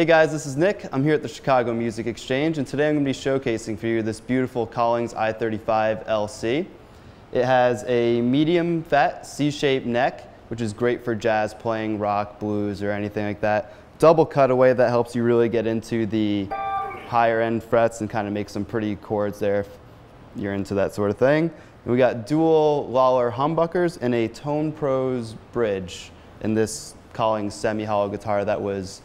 Hey guys, this is Nick. I'm here at the Chicago Music Exchange and today I'm going to be showcasing for you this beautiful Collings i35 LC. It has a medium fat C-shaped neck, which is great for jazz playing, rock, blues, or anything like that. Double cutaway that helps you really get into the higher end frets and kind of make some pretty chords there if you're into that sort of thing. And we got dual Lollar humbuckers and a Tone Pros bridge in this Collings semi-hollow guitar that was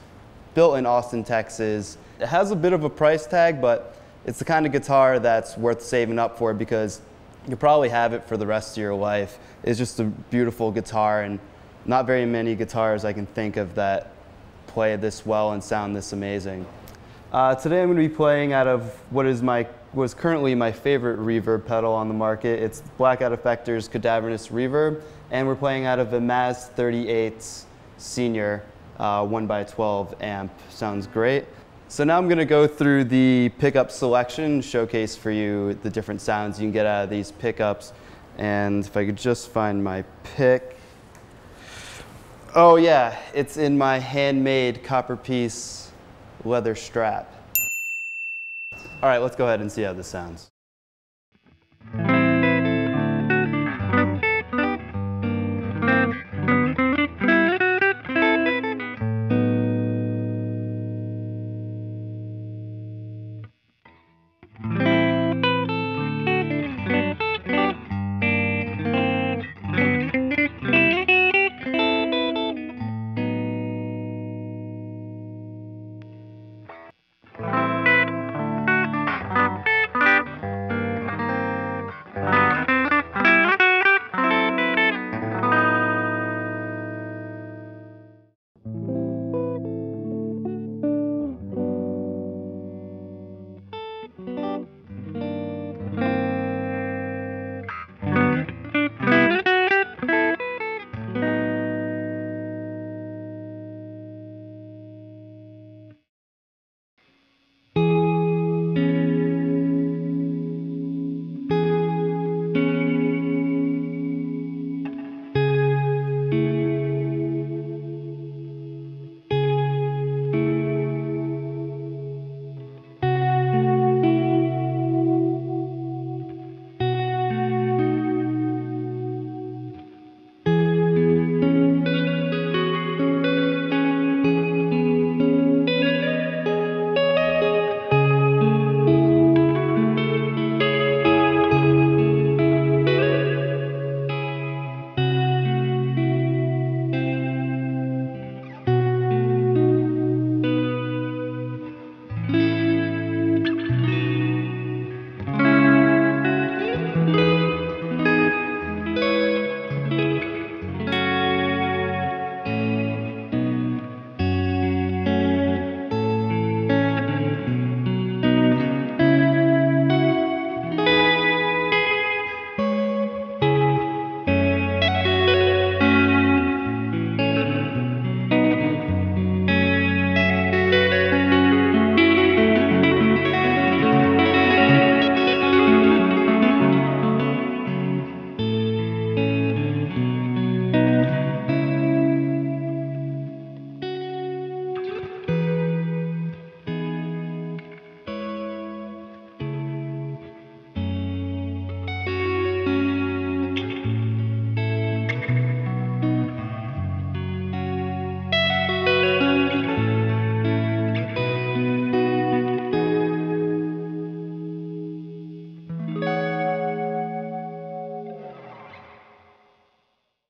built in Austin, Texas. It has a bit of a price tag, but it's the kind of guitar that's worth saving up for because you probably have it for the rest of your life. It's just a beautiful guitar and not very many guitars I can think of that play this well and sound this amazing. Uh, today I'm going to be playing out of what is my was currently my favorite reverb pedal on the market. It's Blackout Effector's Cadavernous Reverb, and we're playing out of a Maz 38 Senior uh, 1 by 12 amp. Sounds great. So now I'm going to go through the pickup selection, showcase for you the different sounds you can get out of these pickups. And if I could just find my pick. Oh yeah, it's in my handmade Copperpeace leather strap. All right, let's go ahead and see how this sounds.